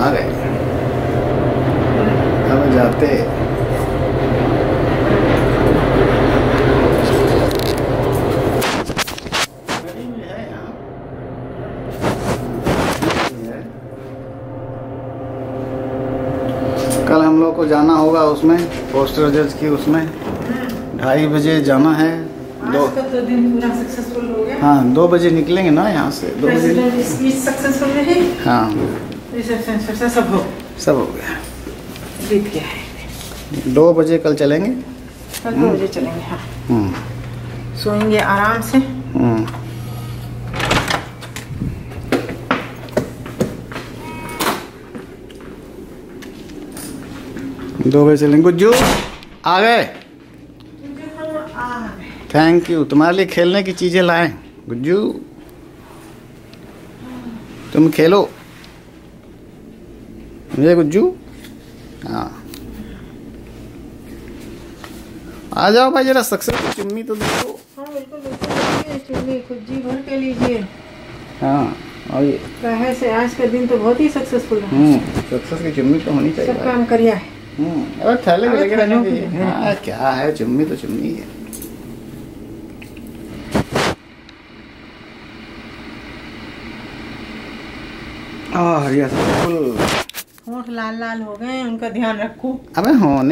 आ गए। अब जाते कल हम लोग को जाना होगा उसमें पोस्टर जज की उसमें। ढाई बजे जाना है। दो तो दिन पूरा सक्सेसफुल हो गया। हाँ दो बजे निकलेंगे ना यहाँ से। दो बजे सक्सेसफुल हाँ। सब हो सब हो गया। जीत गया है। दो बजे कल चलेंगे? कल दो बजे चलेंगे हाँ। हम्म। सोएँगे आराम से। हम्म। दो बजे चलेंगे। गुज्जू आ गए? थैंक यू तुम्हारे लिए खेलने की चीज़ें लाए। गुज्जू तुम खेलो। मुझे गुज्जू? हाँ। आ जाओ भाई जरा सक्सेस की चुम्मी तो देखो। हाँ बिल्कुल बिल्कुल खुद जी भर के लीजिए। हाँ और ये? कहे से आज का दिन तो बहुत ही सक्सेसफुल रहा हम्म सक्सेस की चुम्मी तो होनी चाहिए सब काम करिया है। हम्म अरे थैले में लेके थैलों रखेंगे की, हाँ क्या है चुम्मी तो चुम्मी है आह, yes, बिल्कुल। होंठ लाल लाल हो गए उनका ध्यान रखो। अबे होने